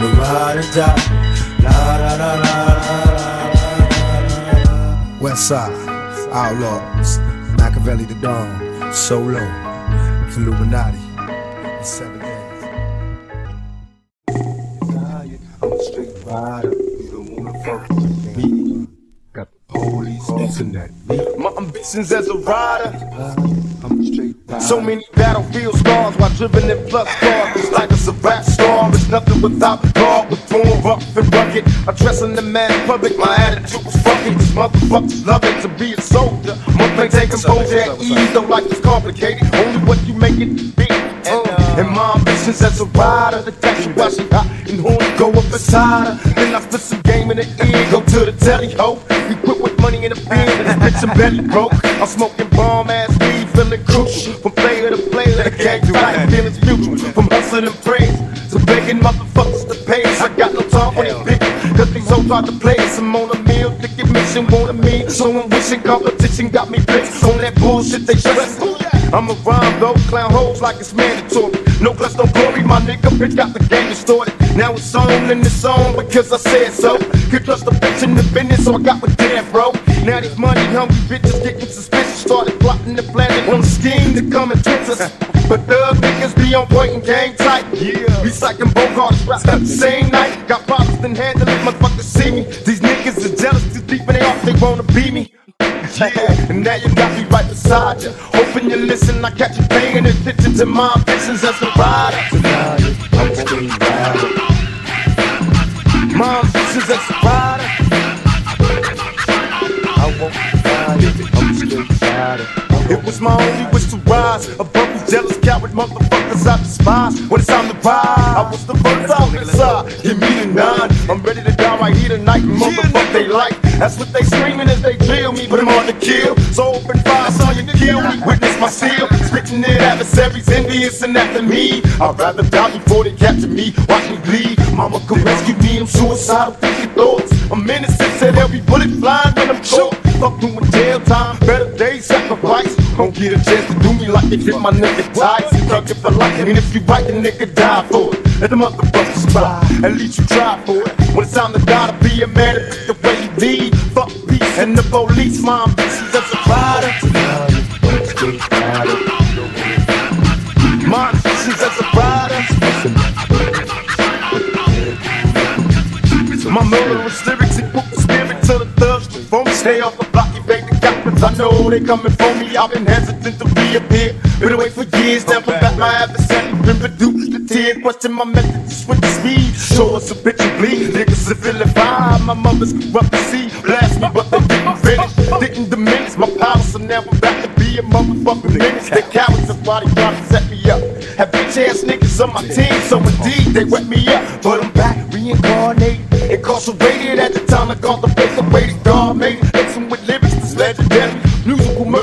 Wanna ride or die? La la la la la la. West Side, Outlaws, Makaveli the Dawn, Solo, Illuminati, in seven days. I'm a straight rider. You don't wanna fuck with me. Got the police missing that beat. My ambitions as a rider. So many battlefield scars while driven in flux cars. It's like it's a rap star. It's nothing without God. With born rough and rugged. I dress in the man public. My attitude was fucking. These motherfuckers love it to be a soldier. Thing take composure at ease. Though life is complicated. Only what you make it be. Uh, and my ambitions as a rider. The taxi while she hot and horny. Go up beside her. Then I spit some game in the ear. Go to the telly ho. We quit with money in the bin. And this bitch I'm belly broke. I'm smoking bomb ass crucial. From player to player. The gang fight. Feelings mutual. From hustling and praise. To begging motherfuckers to pay. I got no time for these bitches. Cause these hoes try to play. I'm on a meal. Ticket mission wanted me. So I'm wishing competition got me pissed. On that bullshit they stress. I'm a rhyme though, clown hoes like it's mandatory. No plus no glory, my nigga, bitch got the game distorted. Now it's on and it's on because I said so. Could trust the bitch in the business, so I got with Death Row. Now these money hungry bitches getting suspicious. Started plotting and planning on the scheme to come and twist us. But thug niggas be on point and game tight. Yeah. We psyching Bogarts rap the same night. Got problems and handle it, motherfuckers see me. These niggas is jealous too deep and they off, they wanna be me. Yeah, and now you got me right beside you. Hoping you listen, I catch you paying attention to my ambitions as a rider. My ambitions as a rider. I won't find it, I'm straight rider. It was my only wish to rise above these jealous coward motherfuckers I despise. When it's time to ride, I was the first officer. Give me the nine. I'm ready to die right here tonight. Motherfuck they like. That's what they screaming as they drill me, but I'm on the kill. So open fire, saw you kill me. Witness my steel. Spitting it adversaries, envious and after me. I'd rather die before they capture me. Watch me bleed. Mama could rescue me. I'm suicidal, thinking thoughts. I'm innocent, said every bullet flying when I'm short. Fuck doing jail time, better sacrifice. Don't get a chance to do me like they fit my nigga tights. Drug it for life, and if you right, the nigga die for it. Let the motherfuckers try, at least you try for it. When it's time to die, to be a man, to pick the way you lead. Fuck peace and the police, my ambitions as a rider. My ambitions as a rider. My murderous lyrics, it put the spirit to the thugs. Me, stay off the I know they coming for me. I've been hesitant to reappear. Been away for years, never back my adversary. Been reduced to tears. Question my method, just with the speed. Show us a bitch and bleed. Niggas are feeling fine. My mother's corrupt to see. Blast me, but they didn't finish. Didn't diminish my power, so now I'm back to be a motherfucking menace. They cowards, why they trying set me up. Have bitch ass niggas on my team, so indeed they wet me up. But I'm back, reincarnated. Incarcerated at the time I called the place the way that God made it. Mixing with lyrics that's legendary.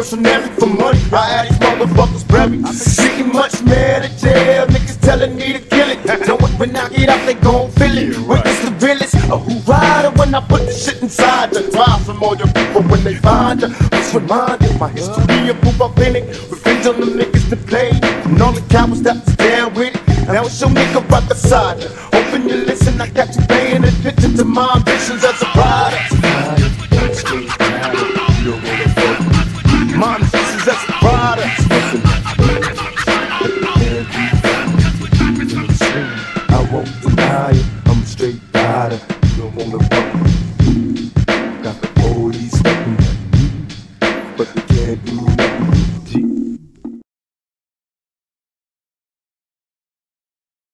Mercenary for money. I had these motherfuckers buried. Sitting much mad at jail. Niggas telling me to kill it. Knowing when I get out, they gon' feel it. Witness the realest. A who rider when I put the shit inside you. Drive from all your people when they find you. Just reminded my history of proof authentic. Revenge on them niggas that play. And all the cowards that was down with it. Now it's your nigga right beside you. Hoping you listen, I got you paying attention to my ambitions as a rider.